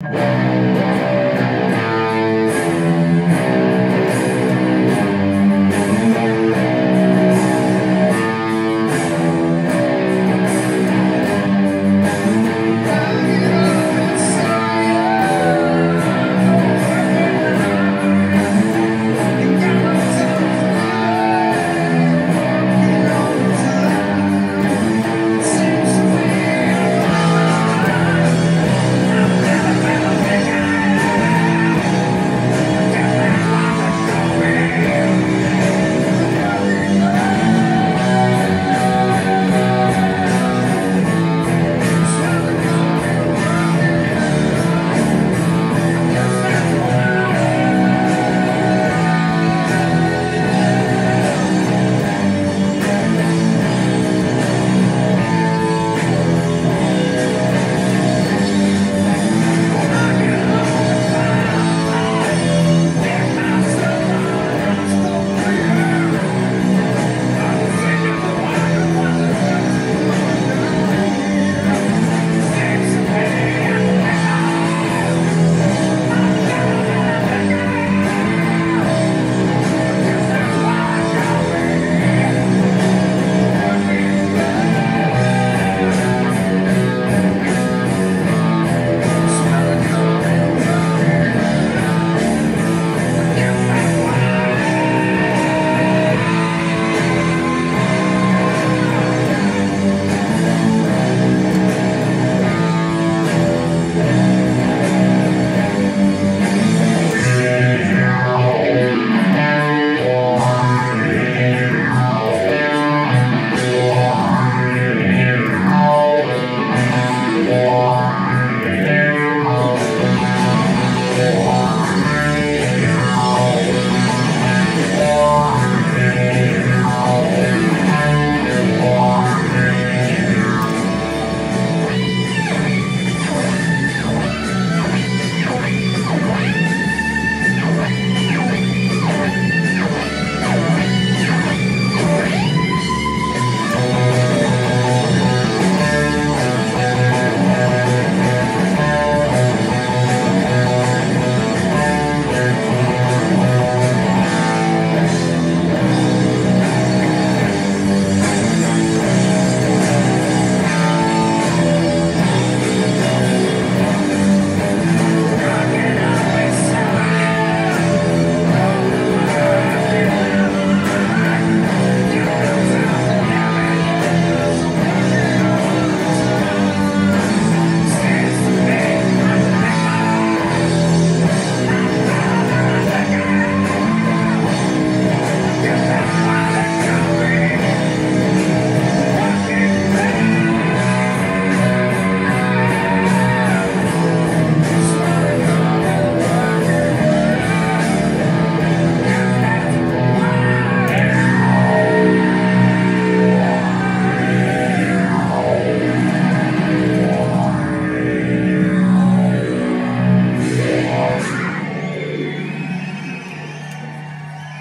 Yeah.